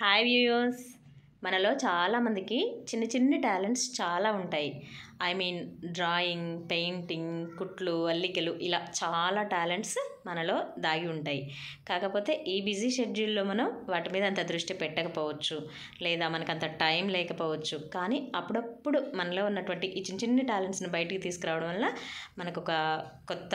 Hi viewers మనలో చాలామందికి చిన్న చిన్న టాలెంట్స్ చాలా ఉంటాయి. ఐ మీన్ డ్రాయింగ్ పెయింటింగ్ కుట్లు అల్లికలు ఇలా చాలా టాలెంట్స్ మనలో దాగి ఉంటాయి. కాకపోతే ఈ బిజీ షెడ్యూల్లో మనం వాటి మీద అంత దృష్టి పెట్టకపోవచ్చు లేదా మనకు అంత టైం లేకపోవచ్చు. కానీ అప్పుడప్పుడు మనలో ఉన్నటువంటి ఈ చిన్న చిన్న టాలెంట్స్ని బయటికి తీసుకురావడం వల్ల మనకు ఒక కొత్త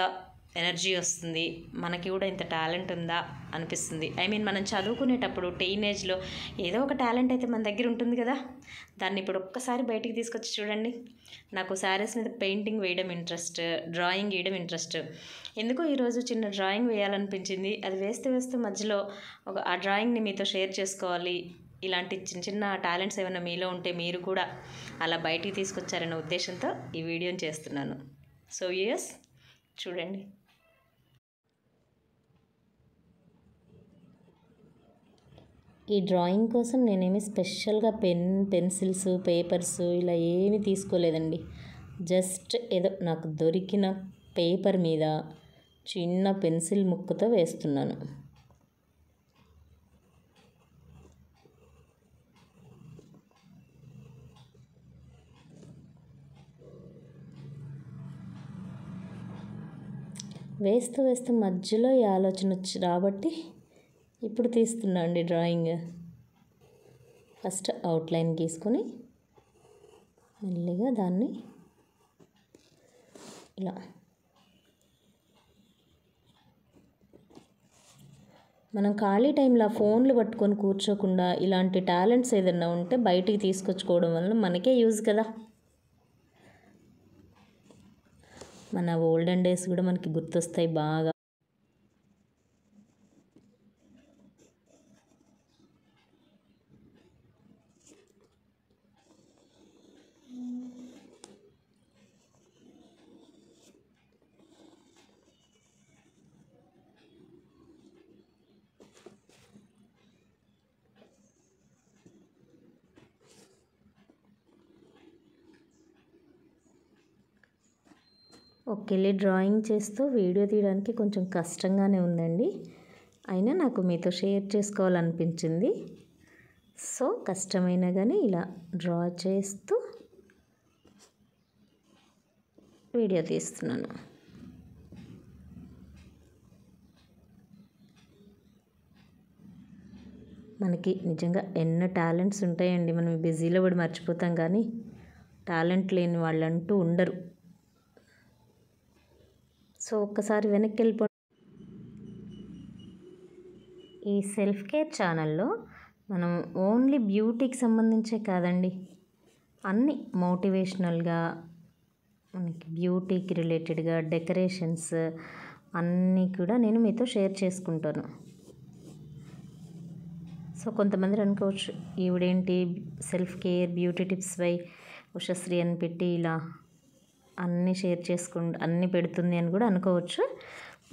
ఎనర్జీ వస్తుంది. మనకి కూడా ఇంత టాలెంట్ ఉందా అనిపిస్తుంది. ఐ మీన్ మనం చదువుకునేటప్పుడు టీనేజ్లో ఏదో ఒక టాలెంట్ అయితే మన దగ్గర ఉంటుంది కదా. దాన్ని ఇప్పుడు ఒక్కసారి బయటికి తీసుకొచ్చి చూడండి. నాకు శారీస్ మీద పెయింటింగ్ వేయడం ఇంట్రెస్ట్ డ్రాయింగ్ వేయడం ఇంట్రెస్ట్. ఎందుకో ఈరోజు చిన్న డ్రాయింగ్ వేయాలనిపించింది. అది వేస్తే వేస్తే మధ్యలో ఒక ఆ డ్రాయింగ్ని మీతో షేర్ చేసుకోవాలి. ఇలాంటి చిన్న చిన్న టాలెంట్స్ ఏమైనా మీలో ఉంటే మీరు కూడా అలా బయటికి తీసుకొచ్చారనే ఉద్దేశంతో ఈ వీడియోని చేస్తున్నాను. సో ఎస్ చూడండి. ఈ డ్రాయింగ్ కోసం నేనేమి స్పెషల్గా పెన్ పెన్సిల్స్ పేపర్స్ ఇలా ఏమీ తీసుకోలేదండి. జస్ట్ ఏదో నాకు దొరికిన పేపర్ మీద చిన్న పెన్సిల్ ముక్కతో వేస్తున్నాను. వేస్తూ వేస్తూ మధ్యలో ఈ ఆలోచన వచ్చి రాబట్టి ఇప్పుడు తీస్తున్నా అండి డ్రాయింగ్. ఫస్ట్ అవుట్లైన్ గీసుకొని మెల్లిగా దాన్ని ఇలా. మనం ఖాళీ టైంలో ఫోన్లు పట్టుకొని కూర్చోకుండా ఇలాంటి టాలెంట్స్ ఏదైనా ఉంటే బయటికి తీసుకొచ్చుకోవడం వల్ల మనకే యూజ్ కదా. మన ఓల్డెన్ డేస్ కూడా మనకి గుర్తొస్తాయి బాగా. ఒకేలే డ్రాయింగ్ చేస్తూ వీడియో తీయడానికి కొంచెం కష్టంగానే ఉందండి. అయినా నాకు మీతో షేర్ చేసుకోవాలనిపించింది. సో కష్టమైనా కానీ ఇలా డ్రా చేస్తూ వీడియో తీస్తున్నాను. మనకి నిజంగా ఎన్నో టాలెంట్స్ ఉంటాయండి. మనం బిజీలో కూడా మర్చిపోతాం కానీ టాలెంట్ లేని వాళ్ళంటూ ఉండరు. సో ఒక్కసారి వెనక్కి వెళ్ళిపో ఈ సెల్ఫ్ కేర్ ఛానల్లో మనం ఓన్లీ బ్యూటీకి సంబంధించే కాదండి. అన్ని మోటివేషనల్గా మనకి బ్యూటీకి రిలేటెడ్గా డెకరేషన్స్ అన్నీ కూడా నేను మీతో షేర్ చేసుకుంటాను. సో కొంతమంది అనుకోవచ్చు ఈవిడేంటి self care beauty tips by Ushasri అని పెట్టి ఇలా అన్నీ షేర్ చేసుకు అన్నీ పెడుతుంది అని కూడా అనుకోవచ్చు.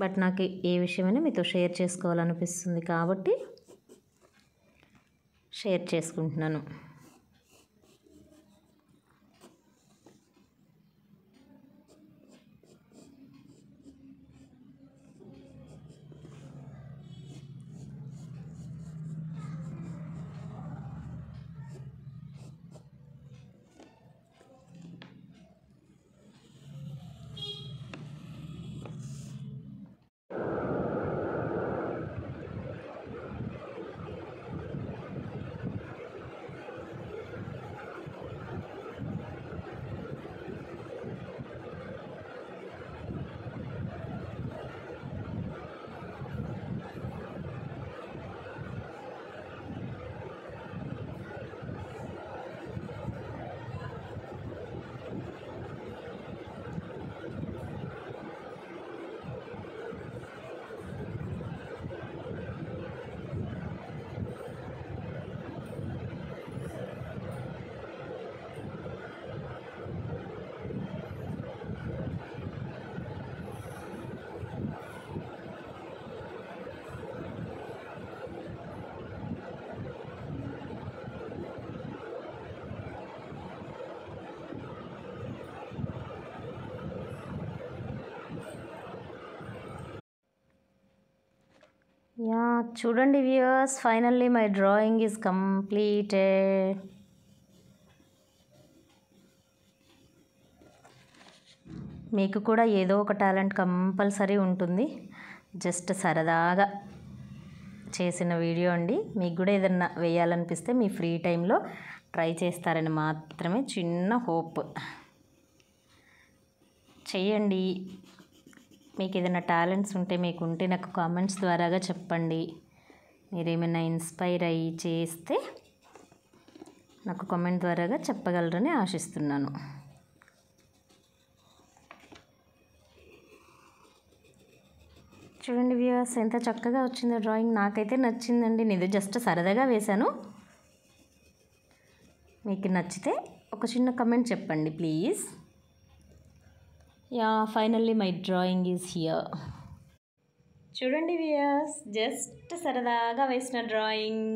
బట్ నాకు ఏ విషయమైనా మీతో షేర్ చేసుకోవాలనిపిస్తుంది కాబట్టి షేర్ చేసుకుంటున్నాను. యా చూడండి viewers finally my drawing is completed మీకు కూడా ఏదో ఒక టాలెంట్ కంపల్సరీ ఉంటుంది. జస్ట్ సరదాగా చేసిన వీడియో అండి. మీకు కూడా ఏదన్నా వేయాలనిపిస్తే మీ ఫ్రీ టైంలో ట్రై చేస్తారని మాత్రమే చిన్న హోప్. చేయండి మీకు ఏదైనా టాలెంట్స్ ఉంటే మీకు ఉంటే నాకు కామెంట్స్ ద్వారాగా చెప్పండి. మీరేమైనా ఇన్స్పైర్ అయ్యి చేస్తే నాకు కామెంట్ ద్వారాగా చెప్పగలరని ఆశిస్తున్నాను. చూడండి వ్యూవర్స్ ఎంత చక్కగా వచ్చిందో డ్రాయింగ్. నాకైతే నచ్చిందండి. నేను జస్ట్ సరదాగా వేశాను. మీకు నచ్చితే ఒక చిన్న కమెంట్ చెప్పండి please. Yeah finally my drawing is here చూడండి వియర్స్ జస్ట్ సరదాగా వేసిన డ్రాయింగ్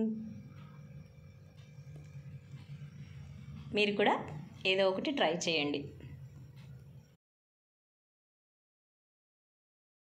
మీరు కూడా ఏదో ఒకటి ట్రై చేయండి.